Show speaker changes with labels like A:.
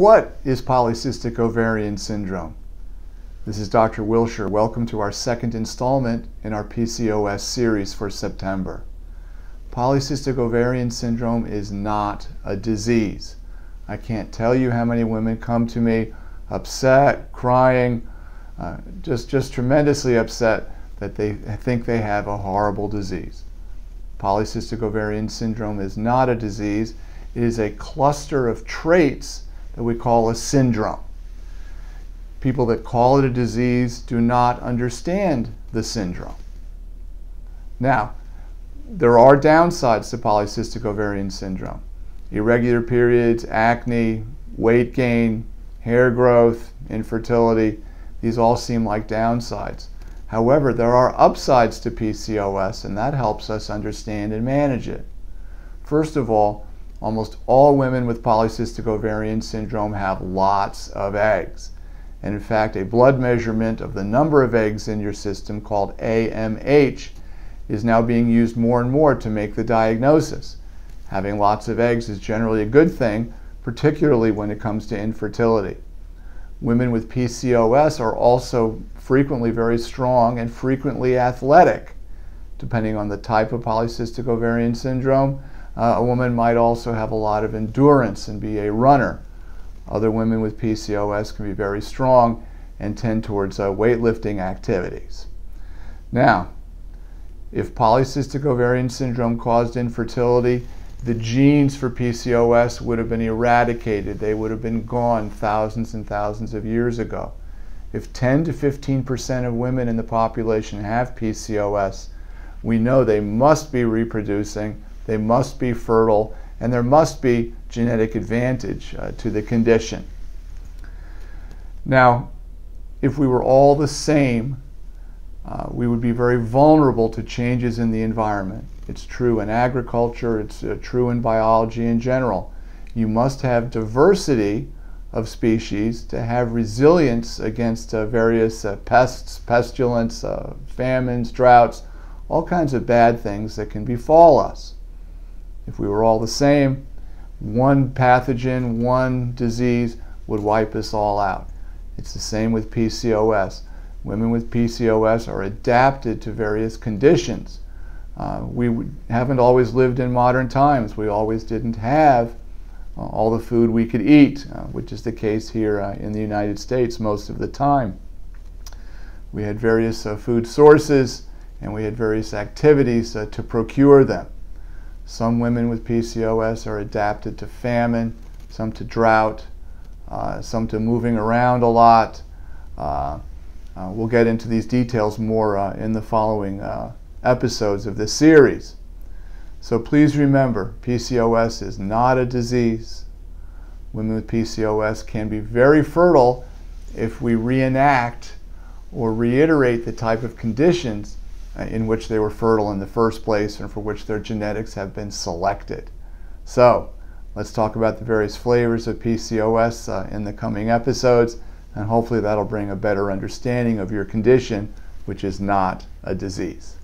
A: what is polycystic ovarian syndrome? This is Dr. Wilshire. Welcome to our second installment in our PCOS series for September. Polycystic ovarian syndrome is not a disease. I can't tell you how many women come to me upset, crying, uh, just, just tremendously upset that they think they have a horrible disease. Polycystic ovarian syndrome is not a disease. It is a cluster of traits that we call a syndrome. People that call it a disease do not understand the syndrome. Now, there are downsides to polycystic ovarian syndrome. Irregular periods, acne, weight gain, hair growth, infertility, these all seem like downsides. However, there are upsides to PCOS, and that helps us understand and manage it. First of all, almost all women with polycystic ovarian syndrome have lots of eggs. And in fact, a blood measurement of the number of eggs in your system called AMH is now being used more and more to make the diagnosis. Having lots of eggs is generally a good thing, particularly when it comes to infertility. Women with PCOS are also frequently very strong and frequently athletic. Depending on the type of polycystic ovarian syndrome, uh, a woman might also have a lot of endurance and be a runner. Other women with PCOS can be very strong and tend towards uh, weightlifting activities. Now, if polycystic ovarian syndrome caused infertility, the genes for PCOS would have been eradicated. They would have been gone thousands and thousands of years ago. If 10 to 15% of women in the population have PCOS, we know they must be reproducing, they must be fertile, and there must be genetic advantage uh, to the condition. Now, if we were all the same, uh, we would be very vulnerable to changes in the environment. It's true in agriculture, it's uh, true in biology in general. You must have diversity of species to have resilience against uh, various uh, pests, pestilence, uh, famines, droughts, all kinds of bad things that can befall us. If we were all the same, one pathogen, one disease would wipe us all out. It's the same with PCOS. Women with PCOS are adapted to various conditions. Uh, we haven't always lived in modern times. We always didn't have uh, all the food we could eat, uh, which is the case here uh, in the United States most of the time. We had various uh, food sources and we had various activities uh, to procure them. Some women with PCOS are adapted to famine, some to drought, uh, some to moving around a lot. Uh, uh, we'll get into these details more in the following episodes of this series. So please remember, PCOS is not a disease. Women with PCOS can be very fertile if we reenact or reiterate the type of conditions uh, in which they were fertile in the first place and for which their genetics have been selected. So, let's talk about the various flavors of PCOS uh, in the coming episodes, and hopefully that'll bring a better understanding of your condition, which is not a disease.